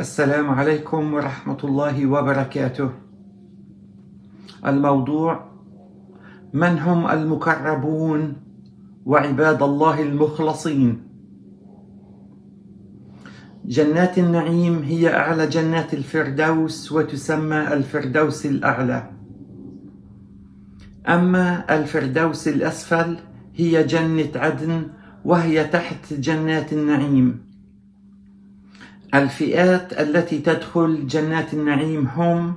السلام عليكم ورحمة الله وبركاته. الموضوع من هم المقربون وعباد الله المخلصين؟ جنات النعيم هي أعلى جنات الفردوس وتسمى الفردوس الأعلى. أما الفردوس الأسفل هي جنة عدن وهي تحت جنات النعيم. الفئات التي تدخل جنات النعيم هم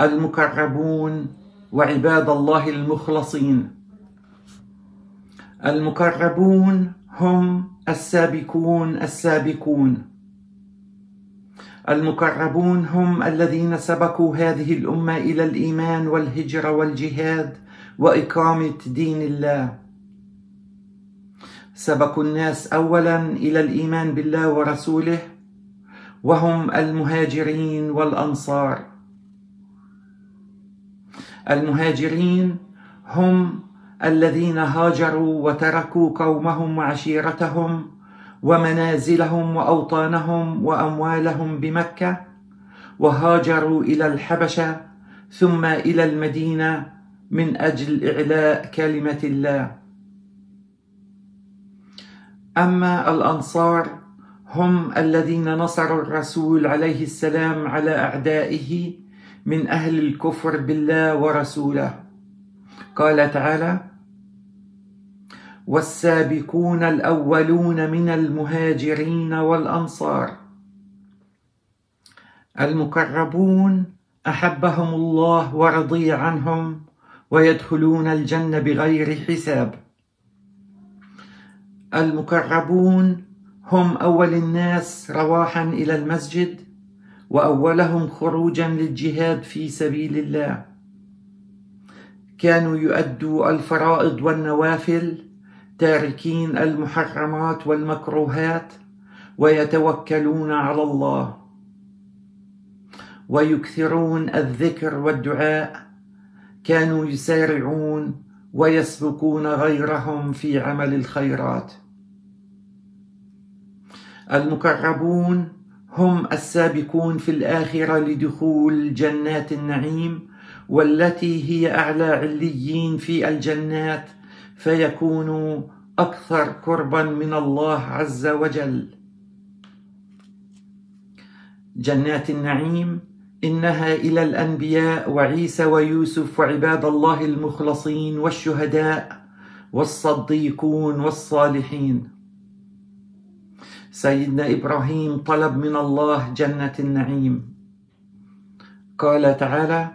المقربون وعباد الله المخلصين. المقربون هم السابقون السابقون. المقربون هم الذين سبقوا هذه الأمة إلى الإيمان والهجرة والجهاد وإقامة دين الله. سبقوا الناس اولا إلى الإيمان بالله ورسوله وهم المهاجرين والأنصار. المهاجرين هم الذين هاجروا وتركوا قومهم وعشيرتهم ومنازلهم وأوطانهم وأموالهم بمكة وهاجروا إلى الحبشة ثم إلى المدينة من أجل إعلاء كلمة الله. أما الأنصار هم الذين نصروا الرسول عليه السلام على أعدائه من أهل الكفر بالله ورسوله. قال تعالى والسابقون الأولون من المهاجرين والأنصار. المقربون أحبهم الله ورضي عنهم ويدخلون الجنة بغير حساب. المقربون هم أول الناس رواحا إلى المسجد وأولهم خروجا للجهاد في سبيل الله. كانوا يؤدوا الفرائض والنوافل تاركين المحرمات والمكروهات ويتوكلون على الله. ويكثرون الذكر والدعاء. كانوا يسارعون ويسبقون غيرهم في عمل الخيرات. المقربون هم السابقون في الآخرة لدخول جنات النعيم والتي هي أعلى عليين في الجنات فيكونوا أكثر قربا من الله عز وجل. جنات النعيم إنها إلى الأنبياء وعيسى ويوسف وعباد الله المخلصين والشهداء والصديقون والصالحين. سيدنا إبراهيم طلب من الله جنة النعيم. قال تعالى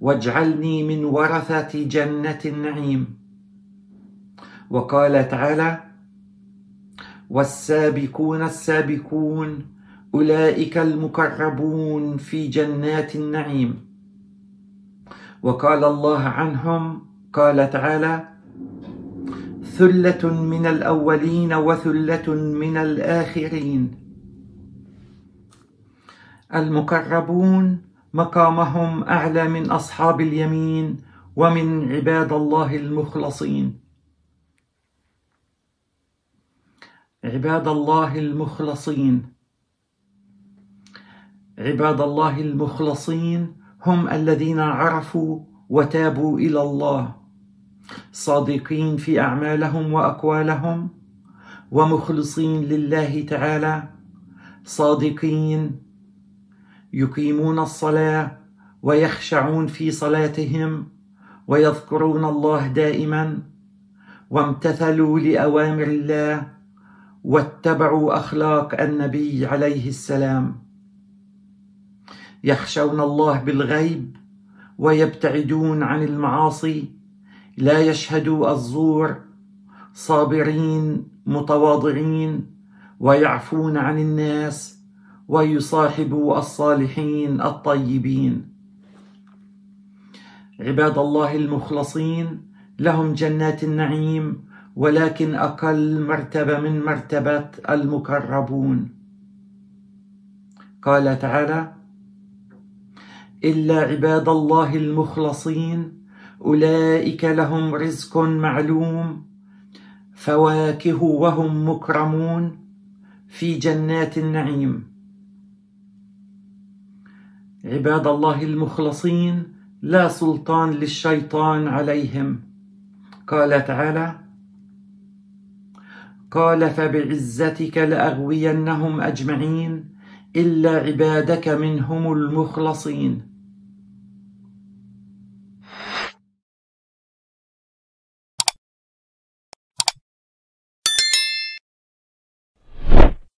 واجعلني من ورثة جنة النعيم. وقال تعالى والسابقون السابقون أولئك المقربون في جنات النعيم. وقال الله عنهم قال تعالى ثلة من الأولين وثلة من الآخرين. المقربون مقامهم أعلى من أصحاب اليمين ومن عباد الله المخلصين. عباد الله المخلصين. عباد الله المخلصين هم الذين عرفوا وتابوا إلى الله. صادقين في أعمالهم وأقوالهم ومخلصين لله تعالى صادقين يقيمون الصلاة ويخشعون في صلاتهم ويذكرون الله دائما وامتثلوا لأوامر الله واتبعوا أخلاق النبي عليه السلام. يخشون الله بالغيب ويبتعدون عن المعاصي لا يشهدوا الزور صابرين متواضعين ويعفون عن الناس ويصاحبوا الصالحين الطيبين. عباد الله المخلصين لهم جنات النعيم ولكن أقل مرتبة من مرتبة المقربون. قال تعالى إلا عباد الله المخلصين أولئك لهم رزق معلوم فواكه وهم مكرمون في جنات النعيم. عباد الله المخلصين لا سلطان للشيطان عليهم. قال تعالى قال فبعزتك لأغوينهم أجمعين إلا عبادك منهم المخلصين.